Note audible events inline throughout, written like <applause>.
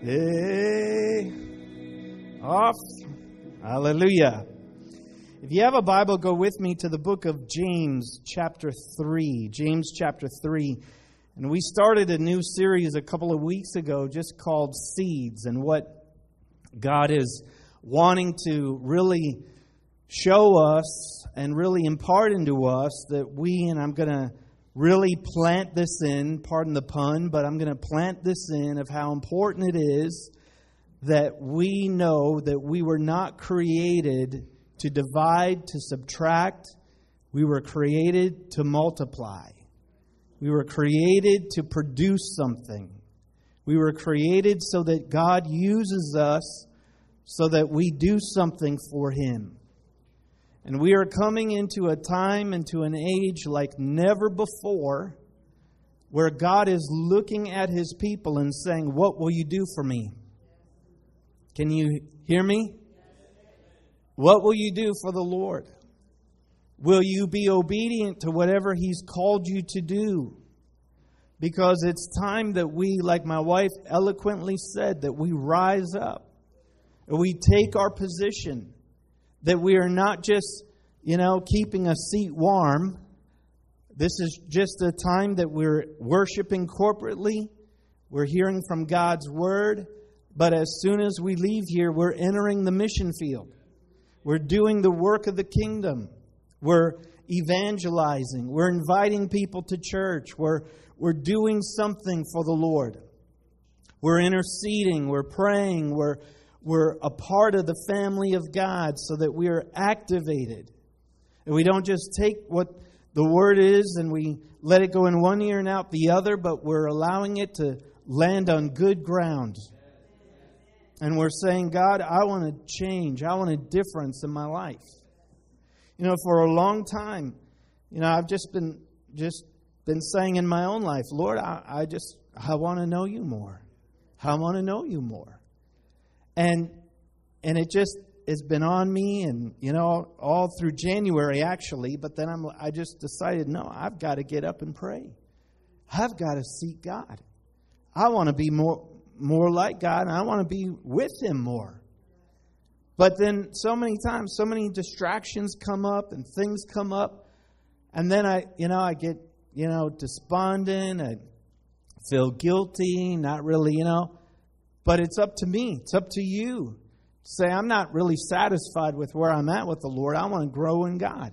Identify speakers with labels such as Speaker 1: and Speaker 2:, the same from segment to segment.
Speaker 1: Hey, off. Hallelujah. If you have a Bible, go with me to the book of James, chapter 3. James, chapter 3. And we started a new series a couple of weeks ago just called Seeds and what God is wanting to really show us and really impart into us that we, and I'm going to really plant this in, pardon the pun, but I'm going to plant this in of how important it is that we know that we were not created to divide, to subtract. We were created to multiply. We were created to produce something. We were created so that God uses us so that we do something for Him. And we are coming into a time, into an age like never before, where God is looking at his people and saying, What will you do for me? Can you hear me? What will you do for the Lord? Will you be obedient to whatever he's called you to do? Because it's time that we, like my wife eloquently said, that we rise up, and we take our position that we are not just, you know, keeping a seat warm. This is just a time that we're worshiping corporately. We're hearing from God's word. But as soon as we leave here, we're entering the mission field. We're doing the work of the kingdom. We're evangelizing. We're inviting people to church. We're, we're doing something for the Lord. We're interceding. We're praying. We're we're a part of the family of God so that we are activated. And we don't just take what the word is and we let it go in one ear and out the other, but we're allowing it to land on good ground. And we're saying, God, I want to change. I want a difference in my life. You know, for a long time, you know, I've just been just been saying in my own life, Lord, I, I just I want to know you more. I want to know you more and and it just has been on me and you know all through January actually but then I'm I just decided no I've got to get up and pray. I've got to seek God. I want to be more more like God and I want to be with him more. But then so many times so many distractions come up and things come up and then I you know I get you know despondent I feel guilty not really you know but it's up to me, it's up to you. Say, I'm not really satisfied with where I'm at with the Lord. I want to grow in God.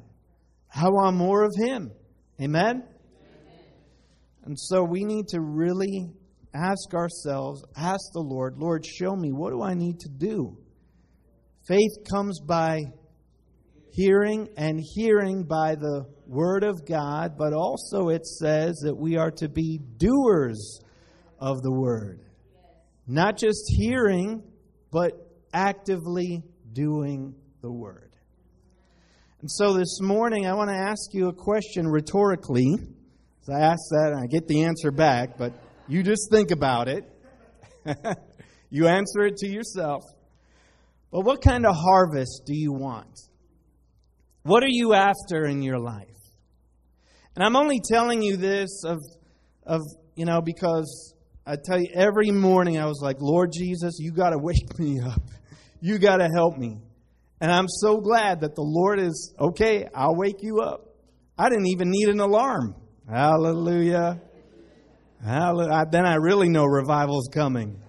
Speaker 1: I want more of Him. Amen? Amen? And so we need to really ask ourselves, ask the Lord, Lord, show me, what do I need to do? Faith comes by hearing, and hearing by the Word of God, but also it says that we are to be doers of the Word. Not just hearing, but actively doing the word. And so this morning, I want to ask you a question rhetorically. So I ask that and I get the answer back, but you just think about it. <laughs> you answer it to yourself. But what kind of harvest do you want? What are you after in your life? And I'm only telling you this of, of you know, because I tell you, every morning I was like, Lord Jesus, you got to wake <laughs> me up. You got to help me. And I'm so glad that the Lord is, okay, I'll wake you up. I didn't even need an alarm. Hallelujah. Hallelujah. Then I really know revival's coming.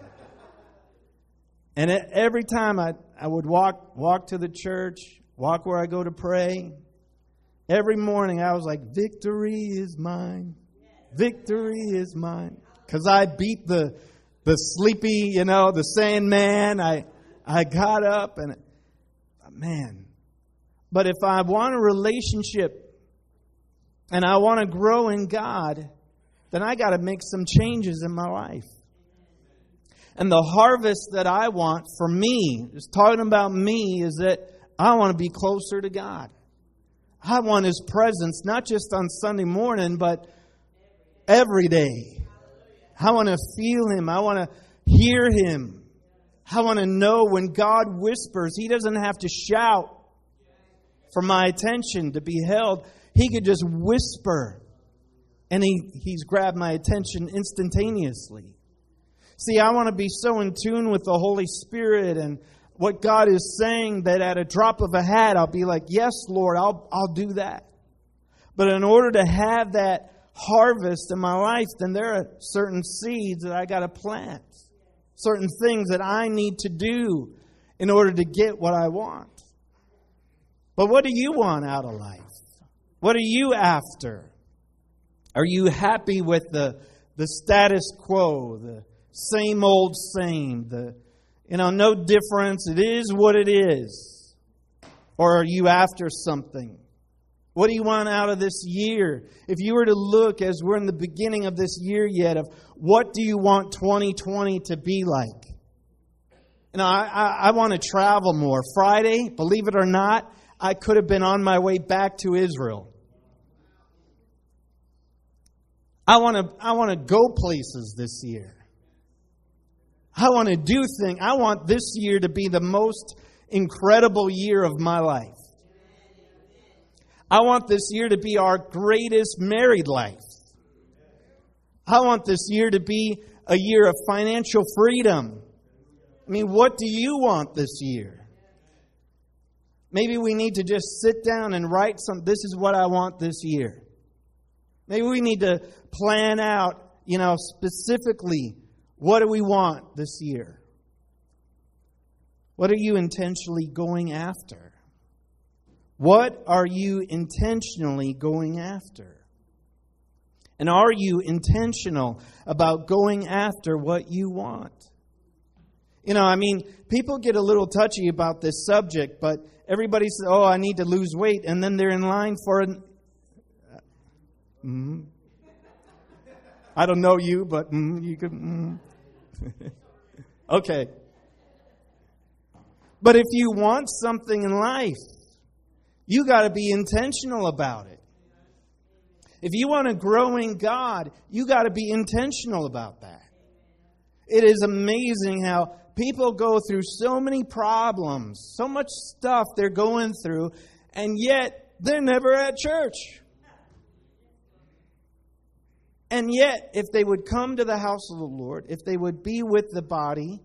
Speaker 1: And every time I, I would walk, walk to the church, walk where I go to pray, every morning I was like, victory is mine. Victory is mine because I beat the the sleepy, you know, the Sandman. I I got up and uh, man. But if I want a relationship and I want to grow in God, then I got to make some changes in my life. And the harvest that I want for me, just talking about me, is that I want to be closer to God. I want His presence, not just on Sunday morning, but every day. I want to feel Him. I want to hear Him. I want to know when God whispers, He doesn't have to shout for my attention to be held. He could just whisper, and he, He's grabbed my attention instantaneously. See, I want to be so in tune with the Holy Spirit and what God is saying that at a drop of a hat, I'll be like, Yes, Lord, I'll, I'll do that. But in order to have that harvest in my life, then there are certain seeds that I got to plant, certain things that I need to do in order to get what I want. But what do you want out of life? What are you after? Are you happy with the, the status quo, the same old same, the you know, no difference, it is what it is? Or are you after something? What do you want out of this year? If you were to look as we're in the beginning of this year yet, of what do you want 2020 to be like? You know, I, I, I want to travel more. Friday, believe it or not, I could have been on my way back to Israel. I want to I want to go places this year. I want to do things. I want this year to be the most incredible year of my life. I want this year to be our greatest married life. I want this year to be a year of financial freedom. I mean, what do you want this year? Maybe we need to just sit down and write some. This is what I want this year. Maybe we need to plan out, you know, specifically what do we want this year? What are you intentionally going after? What are you intentionally going after? And are you intentional about going after what you want? You know, I mean, people get a little touchy about this subject, but everybody says, oh, I need to lose weight, and then they're in line for an. Mm-hmm. I don't know you, but mm, you could. Mm. <laughs> okay. But if you want something in life, you got to be intentional about it. If you want to grow in God, you got to be intentional about that. It is amazing how people go through so many problems, so much stuff they're going through, and yet they're never at church. And yet, if they would come to the house of the Lord, if they would be with the body,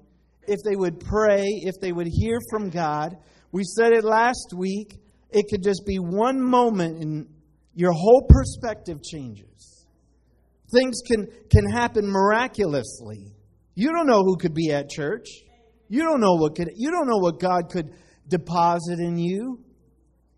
Speaker 1: if they would pray, if they would hear from God, we said it last week, it could just be one moment and your whole perspective changes. Things can, can happen miraculously. You don't know who could be at church. You don't know what could you don't know what God could deposit in you,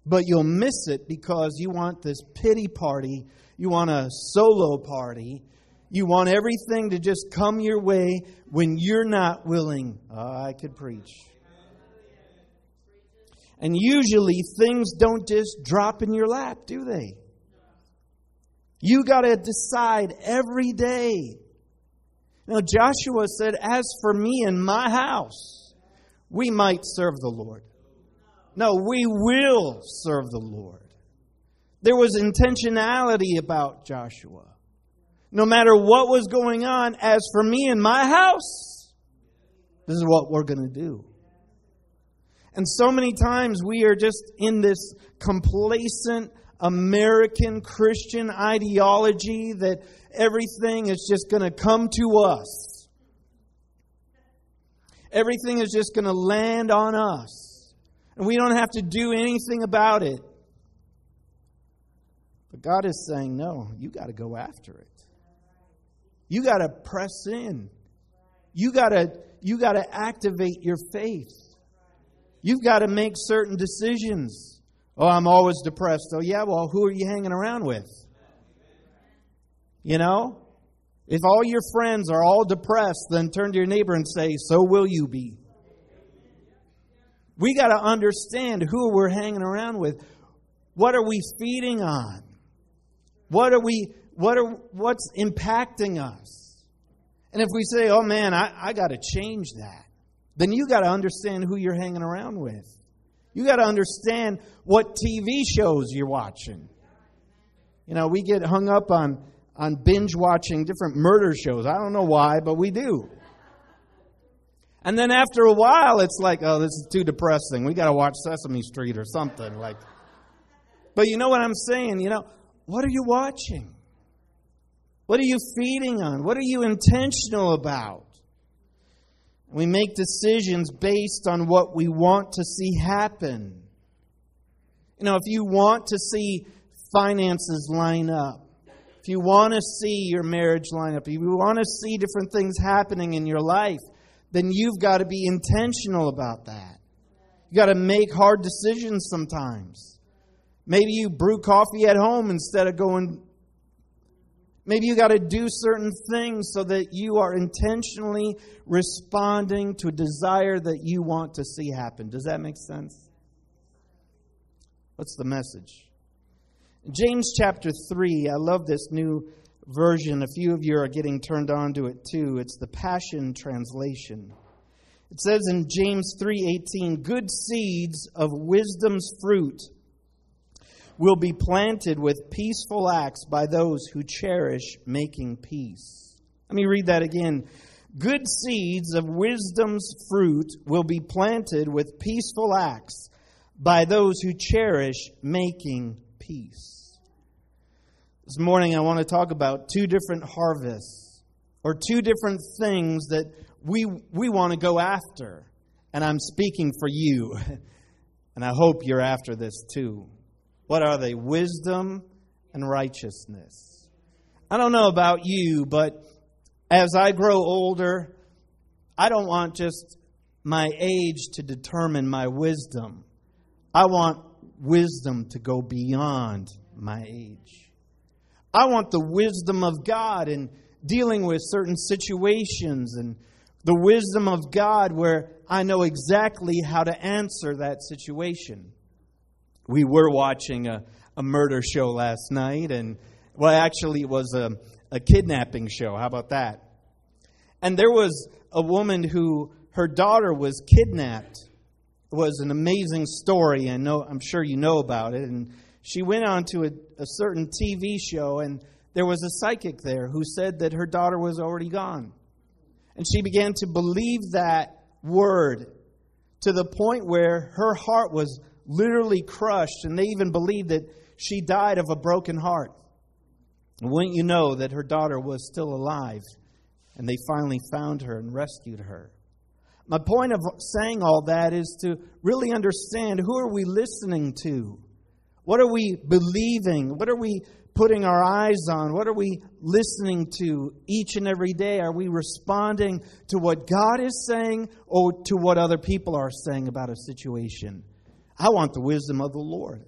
Speaker 1: but you'll miss it because you want this pity party you want a solo party. You want everything to just come your way when you're not willing. Oh, I could preach. And usually things don't just drop in your lap, do they? You got to decide every day. Now, Joshua said, As for me and my house, we might serve the Lord. No, we will serve the Lord. There was intentionality about Joshua. No matter what was going on, as for me and my house, this is what we're going to do. And so many times we are just in this complacent American Christian ideology that everything is just going to come to us. Everything is just going to land on us. And we don't have to do anything about it. But God is saying, no, you got to go after it. You got to press in. You got to you got to activate your faith. You've got to make certain decisions. Oh, I'm always depressed. Oh, yeah, well, who are you hanging around with? You know? If all your friends are all depressed, then turn to your neighbor and say, So will you be. We got to understand who we're hanging around with. What are we feeding on? What are we, what are, what's impacting us? And if we say, oh man, I, I got to change that, then you got to understand who you're hanging around with. You got to understand what TV shows you're watching. You know, we get hung up on, on binge watching different murder shows. I don't know why, but we do. And then after a while, it's like, oh, this is too depressing. We got to watch Sesame Street or something. Like, but you know what I'm saying? You know, what are you watching? What are you feeding on? What are you intentional about? We make decisions based on what we want to see happen. You know, if you want to see finances line up, if you want to see your marriage line up, if you want to see different things happening in your life, then you've got to be intentional about that. You've got to make hard decisions sometimes. Maybe you brew coffee at home instead of going Maybe you got to do certain things so that you are intentionally responding to a desire that you want to see happen. Does that make sense? What's the message? James chapter 3, I love this new version. A few of you are getting turned on to it too. It's the Passion Translation. It says in James 3:18, "Good seeds of wisdom's fruit will be planted with peaceful acts by those who cherish making peace. Let me read that again. Good seeds of wisdom's fruit will be planted with peaceful acts by those who cherish making peace. This morning, I want to talk about two different harvests or two different things that we, we want to go after. And I'm speaking for you. <laughs> And I hope you're after this too. What are they? Wisdom and righteousness. I don't know about you, but as I grow older, I don't want just my age to determine my wisdom. I want wisdom to go beyond my age. I want the wisdom of God in dealing with certain situations and the wisdom of God where I know exactly how to answer that situation we were watching a, a murder show last night, and well, actually, it was a, a kidnapping show. How about that? And there was a woman who her daughter was kidnapped. It was an amazing story. I know I'm sure you know about it. And she went on to a, a certain TV show, and there was a psychic there who said that her daughter was already gone. And she began to believe that word to the point where her heart was literally crushed, and they even believed that she died of a broken heart. wouldn't you know that her daughter was still alive, and they finally found her and rescued her? My point of saying all that is to really understand who are we listening to? What are we believing? What are we putting our eyes on? What are we listening to each and every day? Are we responding to what God is saying or to what other people are saying about a situation? I want the wisdom of the Lord.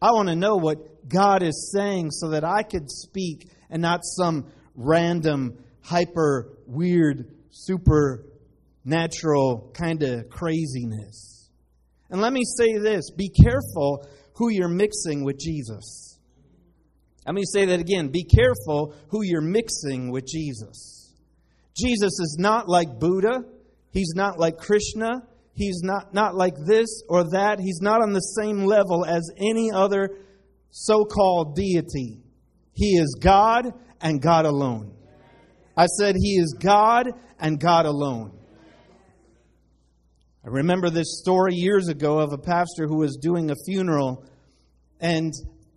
Speaker 1: I want to know what God is saying so that I could speak and not some random, hyper, weird, supernatural kind of craziness. And let me say this be careful who you're mixing with Jesus. Let me say that again. Be careful who you're mixing with Jesus. Jesus is not like Buddha. He's not like Krishna. He's not, not like this or that. He's not on the same level as any other so called deity. He is God and God alone. I said, He is God and God alone. I remember this story years ago of a pastor who was doing a funeral, and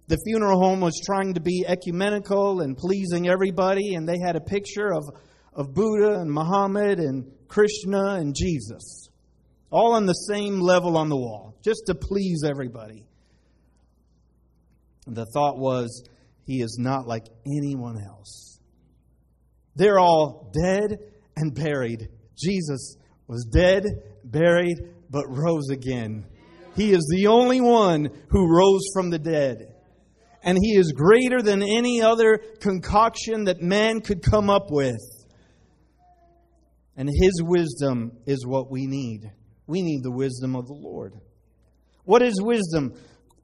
Speaker 1: the funeral home was trying to be ecumenical and pleasing everybody, and they had a picture of, of Buddha and Muhammad and Krishna and Jesus all on the same level on the wall, just to please everybody. The thought was, he is not like anyone else. They're all dead and buried. Jesus was dead, buried, but rose again. He is the only one who rose from the dead. And he is greater than any other concoction that man could come up with. And his wisdom is what we need. We need the wisdom of the Lord. What is wisdom?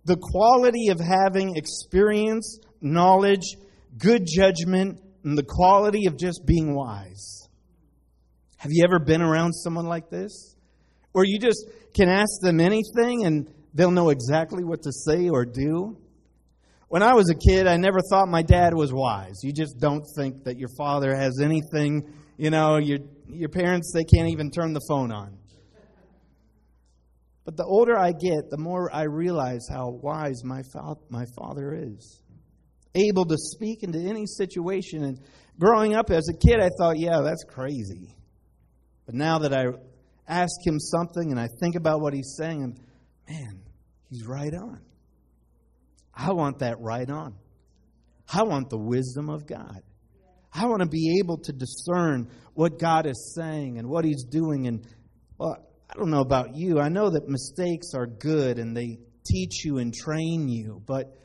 Speaker 1: The quality of having experience, knowledge, good judgment, and the quality of just being wise. Have you ever been around someone like this? Where you just can ask them anything and they'll know exactly what to say or do? When I was a kid, I never thought my dad was wise. You just don't think that your father has anything, you know, your, your parents, they can't even turn the phone on. But the older I get, the more I realize how wise my, fa- my father is. Able to speak into any situation. And growing up as a kid, I thought, yeah, that's crazy. But now that I ask him something and I think about what he's saying, and man, he's right on. I want that right on. I want the wisdom of God. I want to be able to discern what God is saying and what He's doing. And well, I don't know about you. I know that mistakes are good and they teach you and train you, but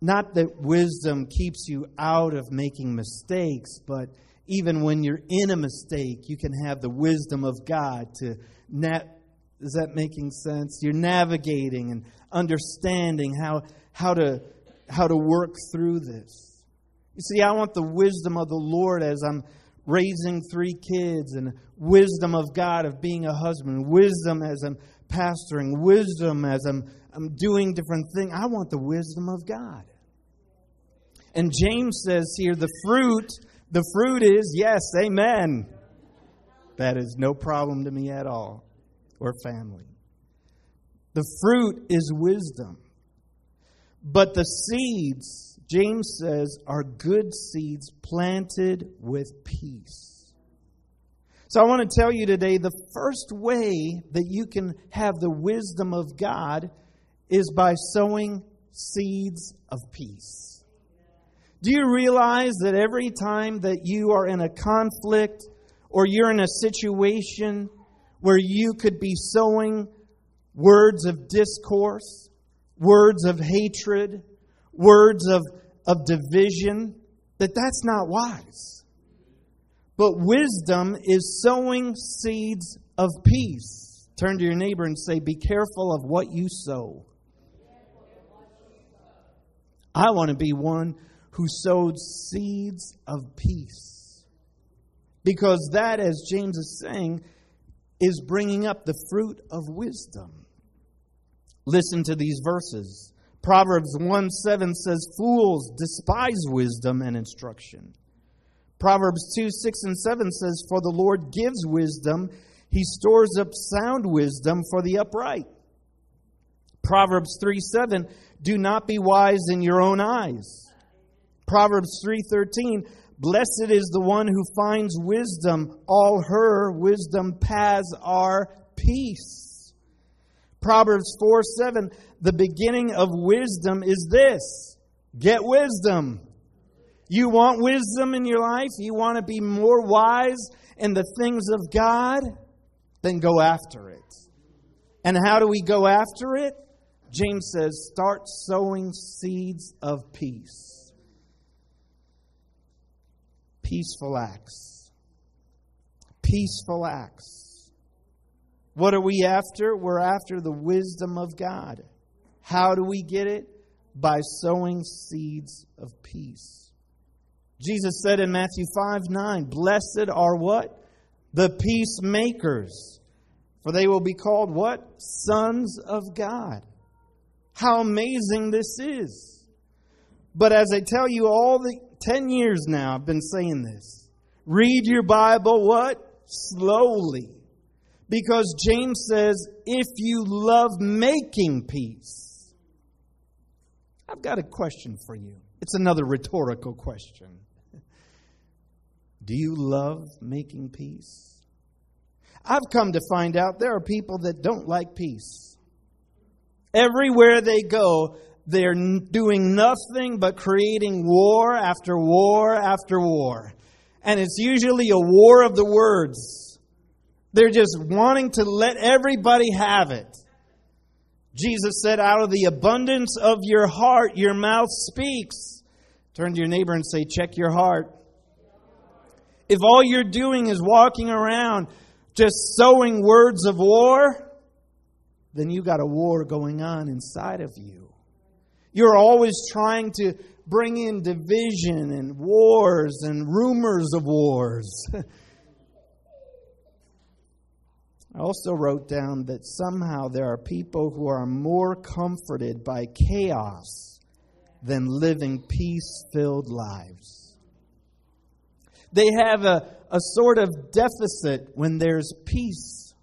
Speaker 1: not that wisdom keeps you out of making mistakes, but even when you're in a mistake, you can have the wisdom of God to net. Is that making sense? You're navigating and understanding how how to how to work through this. You see, I want the wisdom of the Lord as I'm raising three kids, and wisdom of God of being a husband, wisdom as I'm pastoring, wisdom as I'm, I'm doing different things. I want the wisdom of God. And James says here, the fruit, the fruit is, yes, amen. That is no problem to me at all, or family. The fruit is wisdom. But the seeds, James says, are good seeds planted with peace. So I want to tell you today the first way that you can have the wisdom of God is by sowing seeds of peace. Do you realize that every time that you are in a conflict or you're in a situation where you could be sowing words of discourse, words of hatred, words of, of division, that that's not wise. But wisdom is sowing seeds of peace. Turn to your neighbor and say, Be careful of what you sow. I want to be one who sowed seeds of peace. Because that, as James is saying, is bringing up the fruit of wisdom. Listen to these verses. Proverbs 1 7 says, Fools despise wisdom and instruction. Proverbs 2 6 and 7 says, For the Lord gives wisdom, he stores up sound wisdom for the upright. Proverbs 3 7, Do not be wise in your own eyes. Proverbs 3:13 Blessed is the one who finds wisdom all her wisdom paths are peace. Proverbs 4 7 the beginning of wisdom is this get wisdom. You want wisdom in your life? You want to be more wise in the things of God? Then go after it. And how do we go after it? James says, start sowing seeds of peace. Peaceful acts. Peaceful acts. What are we after? We're after the wisdom of God. How do we get it? By sowing seeds of peace. Jesus said in Matthew 5 9, Blessed are what? The peacemakers, for they will be called what? Sons of God. How amazing this is. But as I tell you, all the 10 years now, I've been saying this. Read your Bible what? Slowly. Because James says, if you love making peace, I've got a question for you. It's another rhetorical question. Do you love making peace? I've come to find out there are people that don't like peace. Everywhere they go, they're doing nothing but creating war after war after war. And it's usually a war of the words. They're just wanting to let everybody have it. Jesus said, Out of the abundance of your heart, your mouth speaks. Turn to your neighbor and say, Check your heart. If all you're doing is walking around just sowing words of war, then you got a war going on inside of you. You're always trying to bring in division and wars and rumors of wars. <laughs> I also wrote down that somehow there are people who are more comforted by chaos than living peace filled lives. They have a, a sort of deficit when there's peace.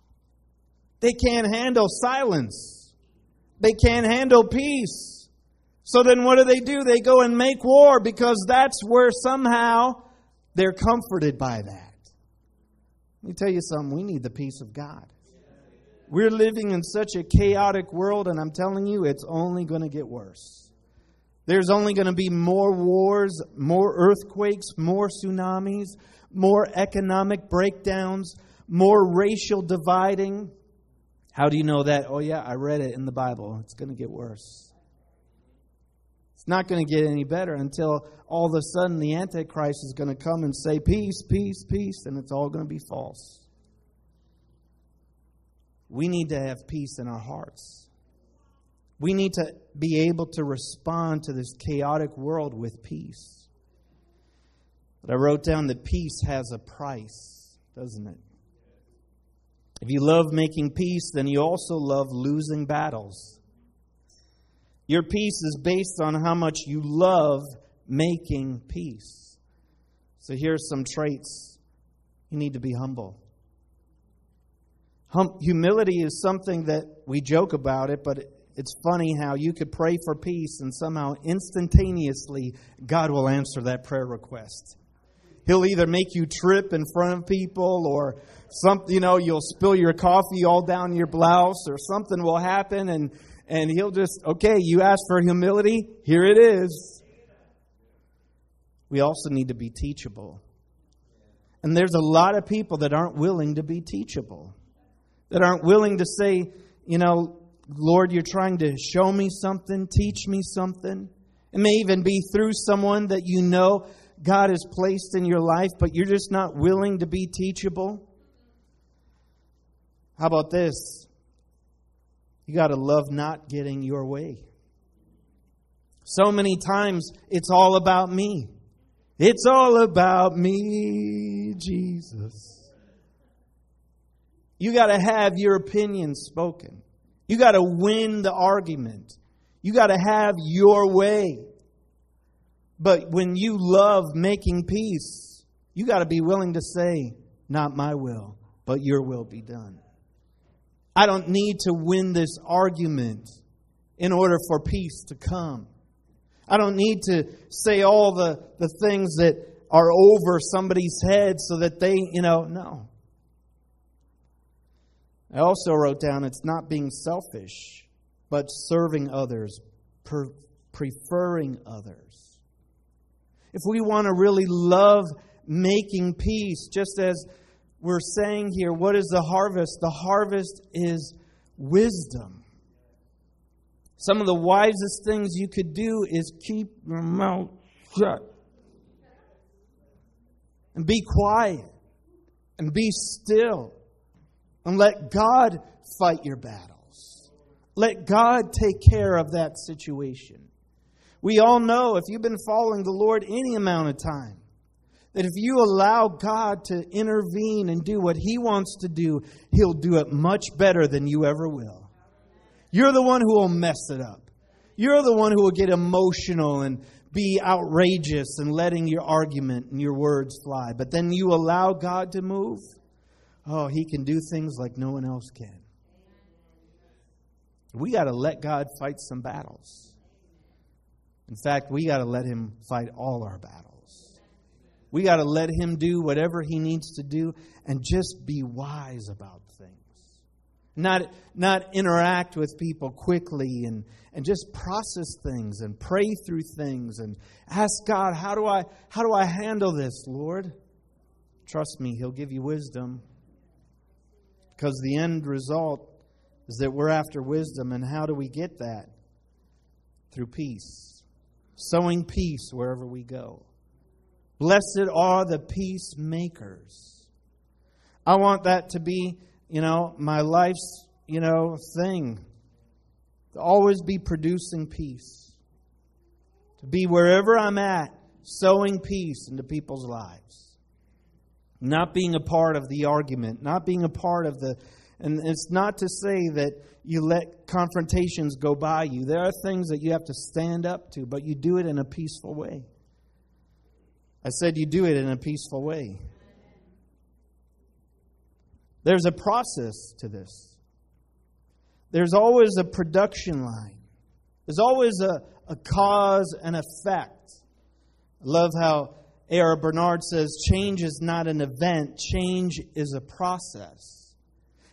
Speaker 1: They can't handle silence, they can't handle peace. So then what do they do? They go and make war because that's where somehow they're comforted by that. Let me tell you something. We need the peace of God. We're living in such a chaotic world, and I'm telling you, it's only going to get worse. There's only going to be more wars, more earthquakes, more tsunamis, more economic breakdowns, more racial dividing. How do you know that? Oh, yeah, I read it in the Bible. It's going to get worse. It's not going to get any better until all of a sudden the Antichrist is going to come and say, Peace, peace, peace, and it's all going to be false. We need to have peace in our hearts. We need to be able to respond to this chaotic world with peace. But I wrote down that peace has a price, doesn't it? If you love making peace, then you also love losing battles. Your peace is based on how much you love making peace. So here's some traits. You need to be humble. Hum- humility is something that we joke about it, but it's funny how you could pray for peace and somehow instantaneously God will answer that prayer request. He'll either make you trip in front of people or something, you know, you'll spill your coffee all down your blouse or something will happen and, and he'll just, okay, you asked for humility, here it is. We also need to be teachable. And there's a lot of people that aren't willing to be teachable, that aren't willing to say, you know, Lord, you're trying to show me something, teach me something. It may even be through someone that you know God has placed in your life, but you're just not willing to be teachable. How about this? You got to love not getting your way. So many times it's all about me. It's all about me, Jesus. You got to have your opinion spoken. You got to win the argument. You got to have your way. But when you love making peace, you got to be willing to say, Not my will, but your will be done. I don't need to win this argument in order for peace to come. I don't need to say all the, the things that are over somebody's head so that they, you know, no. I also wrote down it's not being selfish, but serving others, per, preferring others. If we want to really love making peace, just as we're saying here, what is the harvest? The harvest is wisdom. Some of the wisest things you could do is keep your mouth shut and be quiet and be still and let God fight your battles. Let God take care of that situation. We all know if you've been following the Lord any amount of time, that if you allow God to intervene and do what He wants to do, He'll do it much better than you ever will. You're the one who will mess it up. You're the one who will get emotional and be outrageous and letting your argument and your words fly. But then you allow God to move. Oh, He can do things like no one else can. We got to let God fight some battles. In fact, we got to let Him fight all our battles. We got to let Him do whatever He needs to do and just be wise about things. Not, not interact with people quickly and, and just process things and pray through things and ask God, how do I how do I handle this, Lord? Trust me, He'll give you wisdom. Because the end result is that we're after wisdom, and how do we get that? Through peace. Sowing peace wherever we go. Blessed are the peacemakers. I want that to be you know, my life's, you know, thing. To always be producing peace. To be wherever I'm at, sowing peace into people's lives. Not being a part of the argument, not being a part of the. And it's not to say that you let confrontations go by you. There are things that you have to stand up to, but you do it in a peaceful way. I said you do it in a peaceful way. There's a process to this. There's always a production line. There's always a, a cause and effect. I love how A.R. Bernard says, change is not an event, change is a process.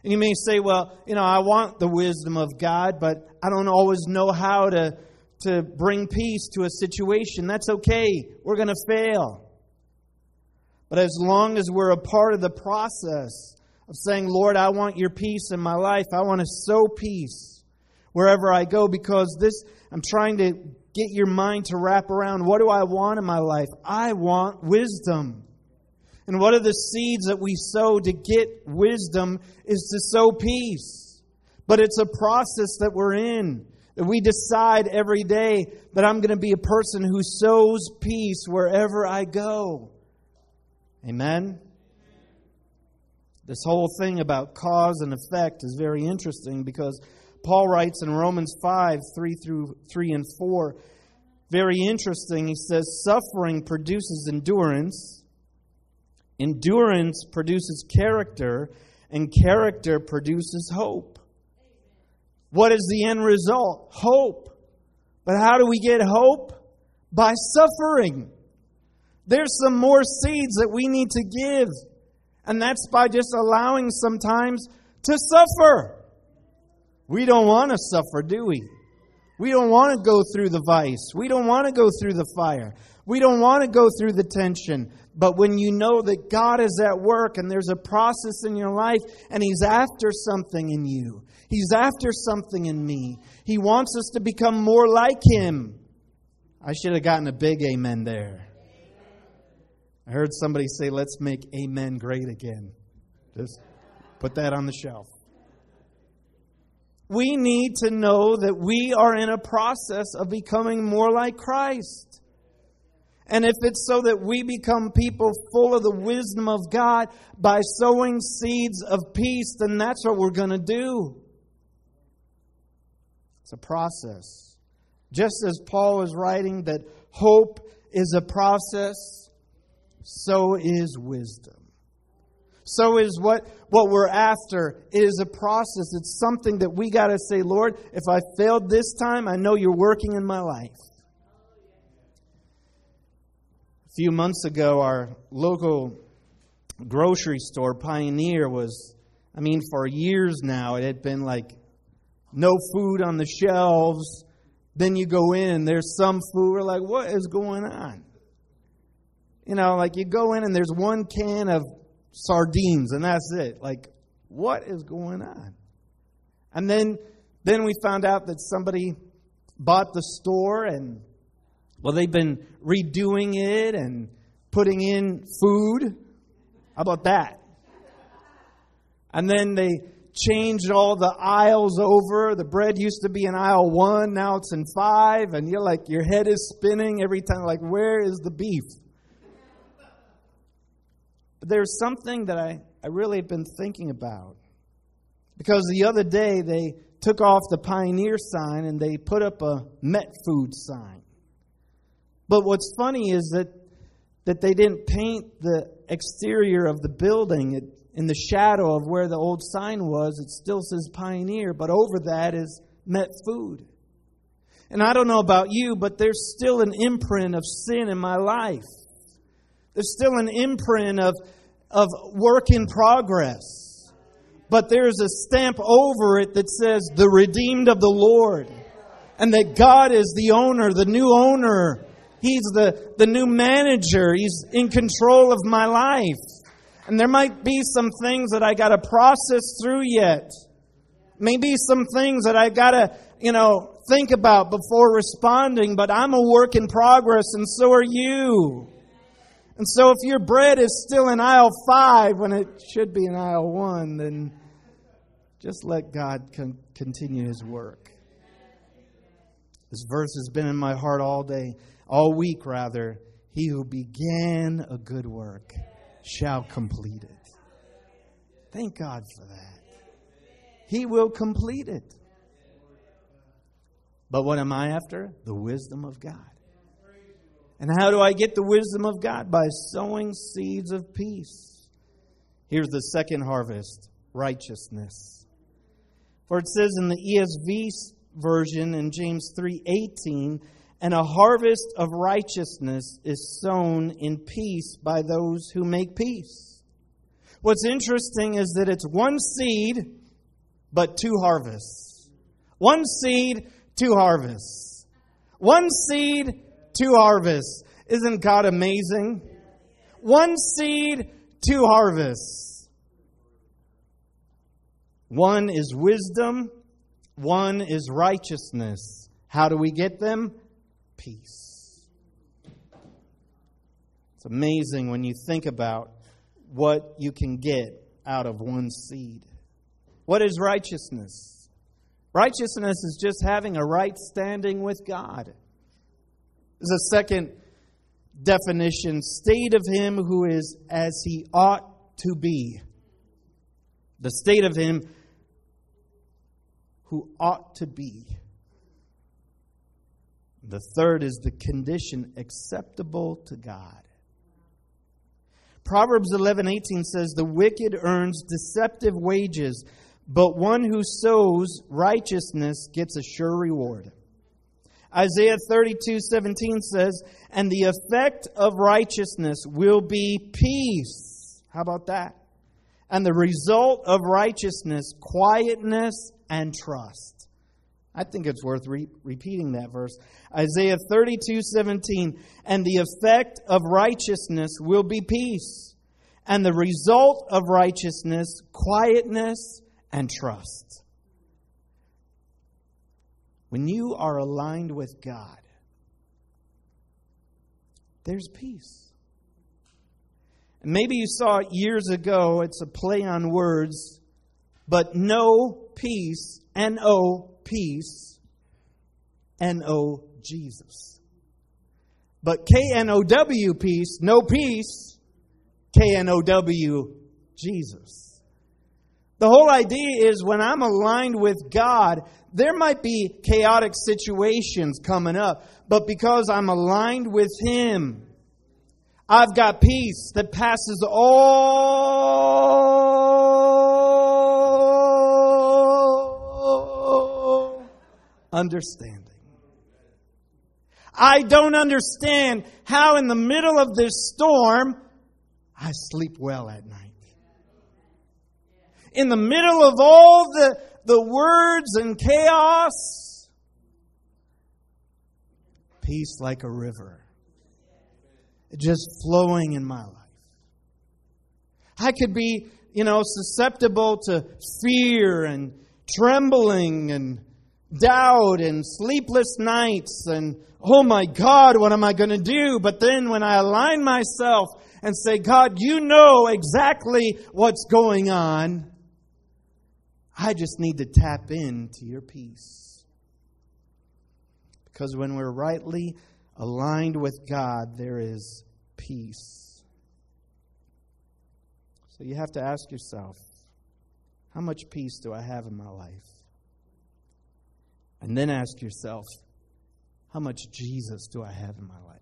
Speaker 1: And you may say, well, you know, I want the wisdom of God, but I don't always know how to, to bring peace to a situation. That's okay. We're going to fail. But as long as we're a part of the process of saying, Lord, I want your peace in my life, I want to sow peace wherever I go because this, I'm trying to get your mind to wrap around what do I want in my life? I want wisdom. And what are the seeds that we sow to get wisdom is to sow peace. But it's a process that we're in. That we decide every day that I'm going to be a person who sows peace wherever I go. Amen? This whole thing about cause and effect is very interesting because Paul writes in Romans 5 3 through 3 and 4, very interesting. He says, Suffering produces endurance, endurance produces character, and character produces hope. What is the end result? Hope. But how do we get hope? By suffering. There's some more seeds that we need to give. And that's by just allowing sometimes to suffer. We don't want to suffer, do we? We don't want to go through the vice. We don't want to go through the fire. We don't want to go through the tension. But when you know that God is at work and there's a process in your life and He's after something in you, He's after something in me, He wants us to become more like Him. I should have gotten a big amen there. I heard somebody say, let's make amen great again. Just put that on the shelf. We need to know that we are in a process of becoming more like Christ. And if it's so that we become people full of the wisdom of God by sowing seeds of peace, then that's what we're going to do. It's a process. Just as Paul is writing that hope is a process, so is wisdom. So is what, what we're after. It is a process. It's something that we got to say, Lord, if I failed this time, I know you're working in my life. A few months ago, our local grocery store, Pioneer, was, I mean, for years now, it had been like no food on the shelves. Then you go in and there's some food. We're like, what is going on? you know, like you go in and there's one can of sardines and that's it. Like, what is going on? And then, then we found out that somebody bought the store and, well, they've been redoing it and putting in food. How about that? And then they changed all the aisles over. The bread used to be in aisle one, now it's in five, and you're like, your head is spinning every time, like, where is the beef? But there's something that I, I really have been thinking about. Because the other day they took off the Pioneer sign and they put up a Met Food sign. But what's funny is that, that they didn't paint the exterior of the building. It, in the shadow of where the old sign was, it still says Pioneer, but over that is Met Food. And I don't know about you, but there's still an imprint of sin in my life. There's still an imprint of, of work in progress. But there's a stamp over it that says, the redeemed of the Lord. And that God is the owner, the new owner. He's the, the new manager. He's in control of my life. And there might be some things that I got to process through yet. Maybe some things that I got to, you know, think about before responding, but I'm a work in progress and so are you. And so if your bread is still in aisle five when it should be in aisle one, then just let God con- continue his work. This verse has been in my heart all day, all week rather. He who began a good work shall complete it. Thank God for that. He will complete it. But what am I after? The wisdom of God. And how do I get the wisdom of God? By sowing seeds of peace. Here's the second harvest righteousness. For it says in the ESV version in James 3:18, and a harvest of righteousness is sown in peace by those who make peace. What's interesting is that it's one seed, but two harvests. One seed, two harvests. One seed, two harvests. Isn't God amazing? One seed, two harvests. One is wisdom, one is righteousness. How do we get them? Peace. It's amazing when you think about what you can get out of one seed. What is righteousness? Righteousness is just having a right standing with God. There's a second definition state of him who is as he ought to be. The state of him who ought to be. The third is the condition acceptable to God. Proverbs 11:18 says the wicked earns deceptive wages, but one who sows righteousness gets a sure reward. Isaiah 32:17 says, "And the effect of righteousness will be peace." How about that? And the result of righteousness, quietness and trust. I think it's worth re- repeating that verse. Isaiah 32 17. And the effect of righteousness will be peace, and the result of righteousness, quietness and trust. When you are aligned with God, there's peace. Maybe you saw it years ago, it's a play on words, but no peace, N O peace, N O Jesus. But K N O W peace, no peace, K N O W Jesus. The whole idea is when I'm aligned with God, there might be chaotic situations coming up, but because I'm aligned with Him, I've got peace that passes all understanding. I don't understand how, in the middle of this storm, I sleep well at night. In the middle of all the, the words and chaos, peace like a river, just flowing in my life. I could be, you know, susceptible to fear and trembling and doubt and sleepless nights and, oh my God, what am I going to do? But then when I align myself and say, God, you know exactly what's going on, I just need to tap into your peace. Because when we're rightly aligned with God, there is peace. So you have to ask yourself, how much peace do I have in my life? And then ask yourself, how much Jesus do I have in my life?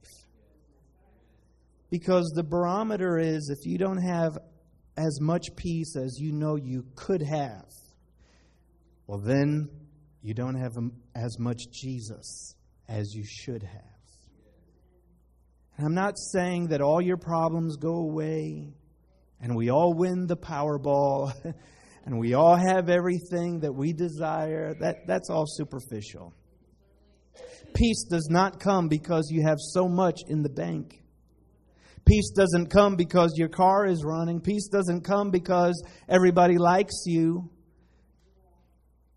Speaker 1: Because the barometer is if you don't have as much peace as you know you could have, well, then you don't have as much Jesus as you should have. And I'm not saying that all your problems go away and we all win the Powerball <laughs> and we all have everything that we desire. That, that's all superficial. Peace does not come because you have so much in the bank. Peace doesn't come because your car is running. Peace doesn't come because everybody likes you.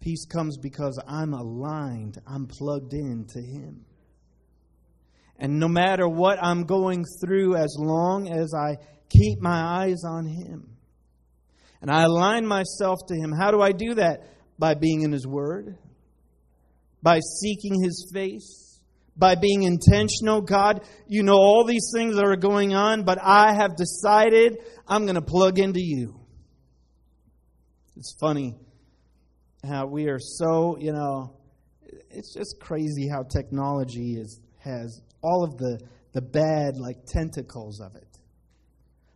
Speaker 1: Peace comes because I'm aligned, I'm plugged in to Him. And no matter what I'm going through, as long as I keep my eyes on Him and I align myself to Him, how do I do that? By being in His Word, by seeking His face, by being intentional. God, you know all these things that are going on, but I have decided I'm going to plug into you. It's funny how we are so, you know, it's just crazy how technology is has all of the the bad like tentacles of it.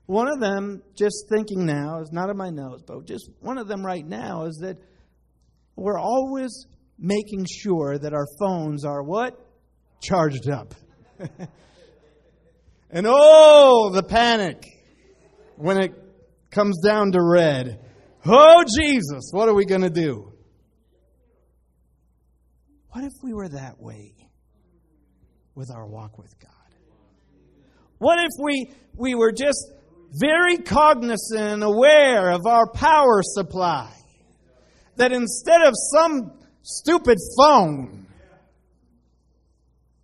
Speaker 1: One of them, just thinking now, is not in my nose, but just one of them right now is that we're always making sure that our phones are what? charged up. <laughs> and oh, the panic when it comes down to red. Oh, Jesus, what are we going to do? What if we were that way with our walk with God? What if we, we were just very cognizant and aware of our power supply? That instead of some stupid phone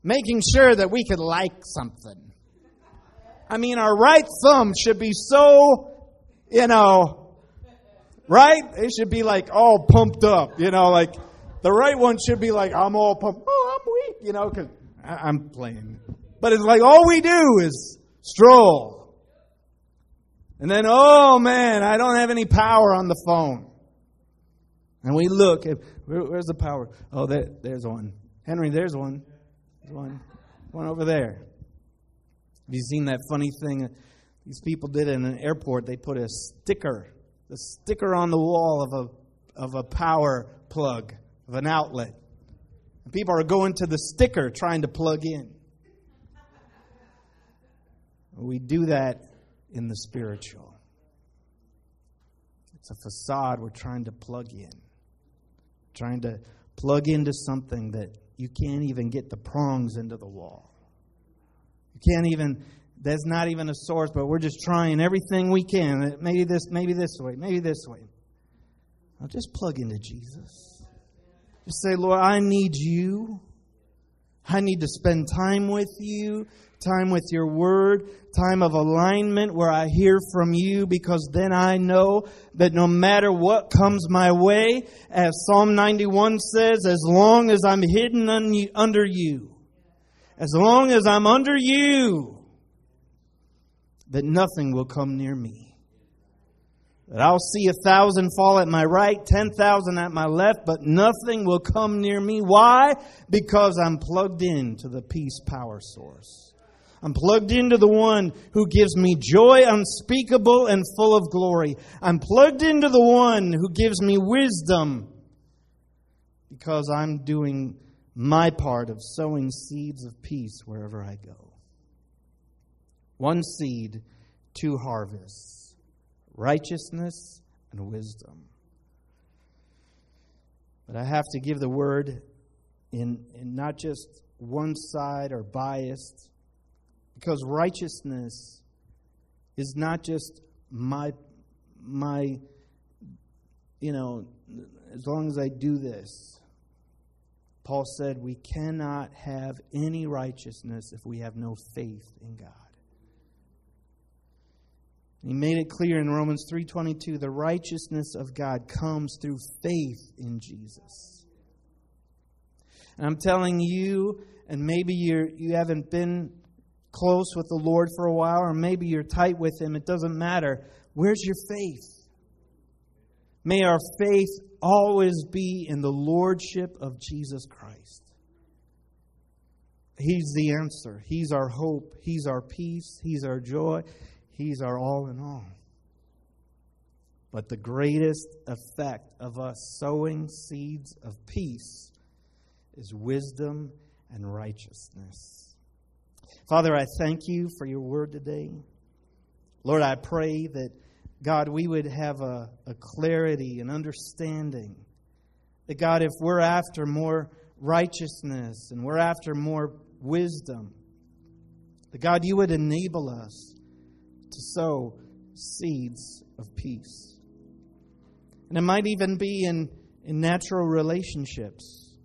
Speaker 1: making sure that we could like something, I mean, our right thumb should be so, you know, right? It should be like all pumped up, you know, like the right one should be like, I'm all pumped. Oh, I'm weak, you know, because I'm playing. But it's like all we do is stroll. And then, oh man, I don't have any power on the phone. And we look, at, where, where's the power? Oh, there, there's one. Henry, there's one. There's one. One over there. Have you seen that funny thing these people did in an airport? They put a sticker, the sticker on the wall of a, of a power plug, of an outlet. And people are going to the sticker trying to plug in. We do that in the spiritual. It's a facade we're trying to plug in, trying to plug into something that you can't even get the prongs into the wall. You can't even, there's not even a source, but we're just trying everything we can. Maybe this, maybe this way, maybe this way. I'll just plug into Jesus. Just say, Lord, I need you. I need to spend time with you time with your word, time of alignment where I hear from you because then I know that no matter what comes my way, as Psalm 91 says, as long as I'm hidden under you, as long as I'm under you, that nothing will come near me. That I'll see a thousand fall at my right, ten thousand at my left, but nothing will come near me. Why? Because I'm plugged into the peace power source. I'm plugged into the one who gives me joy unspeakable and full of glory. I'm plugged into the one who gives me wisdom because I'm doing my part of sowing seeds of peace wherever I go. One seed, two harvests righteousness and wisdom. But I have to give the word in, in not just one side or biased because righteousness is not just my, my, you know, as long as I do this. Paul said we cannot have any righteousness if we have no faith in God. He made it clear in Romans 3:22 the righteousness of God comes through faith in Jesus. And I'm telling you and maybe you you haven't been close with the Lord for a while, or maybe you're tight with Him, it doesn't matter. Where's your faith? May our faith always be in the Lordship of Jesus Christ. He's the answer. He's our hope. He's our peace. He's our joy. He's our all in all. But the greatest effect of us sowing seeds of peace is wisdom and righteousness. Father, I thank you for your word today. Lord, I pray that, God, we would have a, a clarity and understanding. That, God, if we're after more righteousness and we're after more wisdom, that, God, you would enable us to sow seeds of peace. And it might even be in, in natural relationships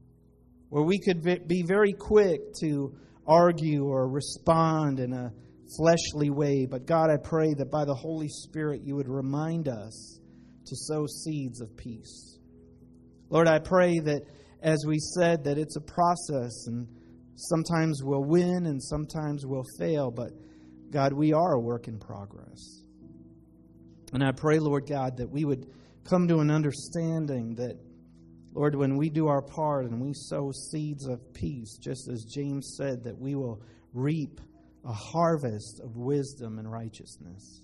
Speaker 1: where we could be very quick to argue or respond in a fleshly way. But God, I pray that by the Holy Spirit you would remind us to sow seeds of peace. Lord, I pray that as we said, that it's a process and sometimes we'll win and sometimes we'll fail, but God, we are a work in progress. And I pray, Lord God, that we would come to an understanding that Lord, when we do our part and we sow seeds of peace, just as James said, that we will reap a harvest of wisdom and righteousness.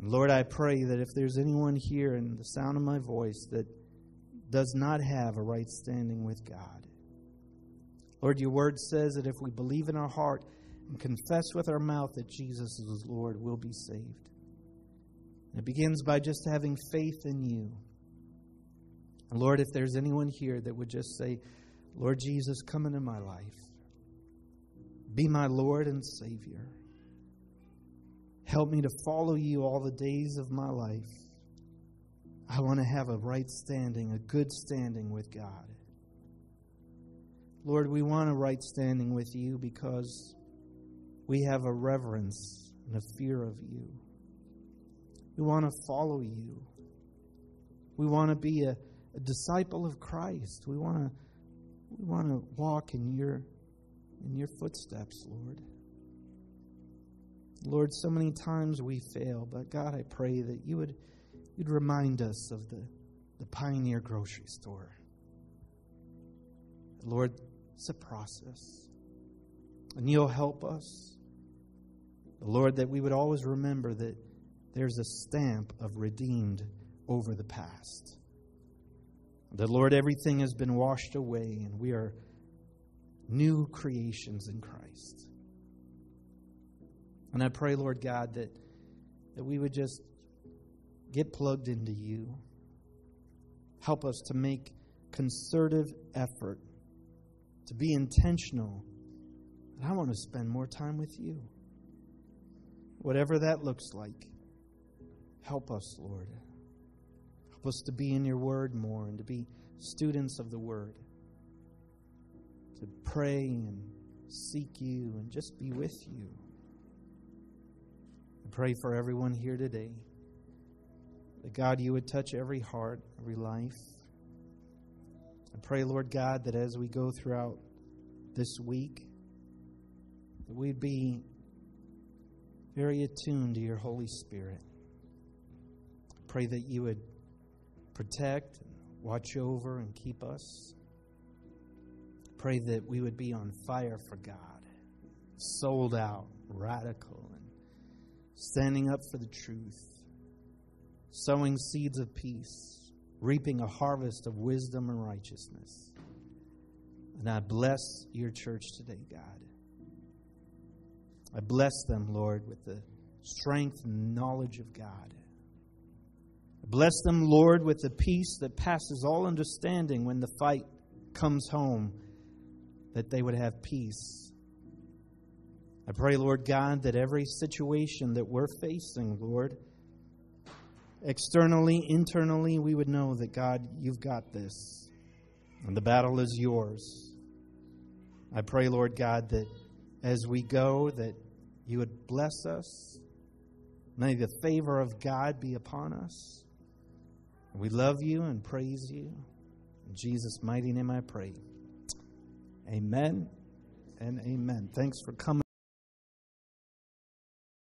Speaker 1: And Lord, I pray that if there's anyone here in the sound of my voice that does not have a right standing with God, Lord, your word says that if we believe in our heart and confess with our mouth that Jesus is Lord, we'll be saved. It begins by just having faith in you. And Lord, if there's anyone here that would just say, Lord Jesus, come into my life, be my Lord and Savior. Help me to follow you all the days of my life. I want to have a right standing, a good standing with God. Lord, we want a right standing with you because we have a reverence and a fear of you. We want to follow you. We want to be a, a disciple of Christ. We want to we want to walk in your in your footsteps, Lord. Lord, so many times we fail, but God, I pray that you would you'd remind us of the, the pioneer grocery store. Lord, it's a process. And you'll help us. Lord, that we would always remember that there's a stamp of redeemed over the past. That, Lord, everything has been washed away and we are new creations in Christ. And I pray, Lord God, that, that we would just get plugged into you. Help us to make concerted effort, to be intentional. I want to spend more time with you. Whatever that looks like, help us, Lord. Help us to be in your word more and to be students of the word to pray and seek you and just be with you. I pray for everyone here today that God, you would touch every heart, every life. I pray, Lord God, that as we go throughout this week, that we'd be very attuned to your Holy Spirit. Pray that you would protect, watch over, and keep us pray that we would be on fire for God, sold out, radical, and standing up for the truth, sowing seeds of peace, reaping a harvest of wisdom and righteousness. And I bless your church today, God. I bless them, Lord, with the strength and knowledge of God. I bless them, Lord, with the peace that passes all understanding when the fight comes home that they would have peace. I pray, Lord God, that every situation that we're facing, Lord, externally, internally, we would know that, God, you've got this, and the battle is yours. I pray, Lord God, that as we go, that you would bless us. May the favor of God be upon us. We love you and praise you. In Jesus' mighty name I pray. Amen and amen. Thanks for coming.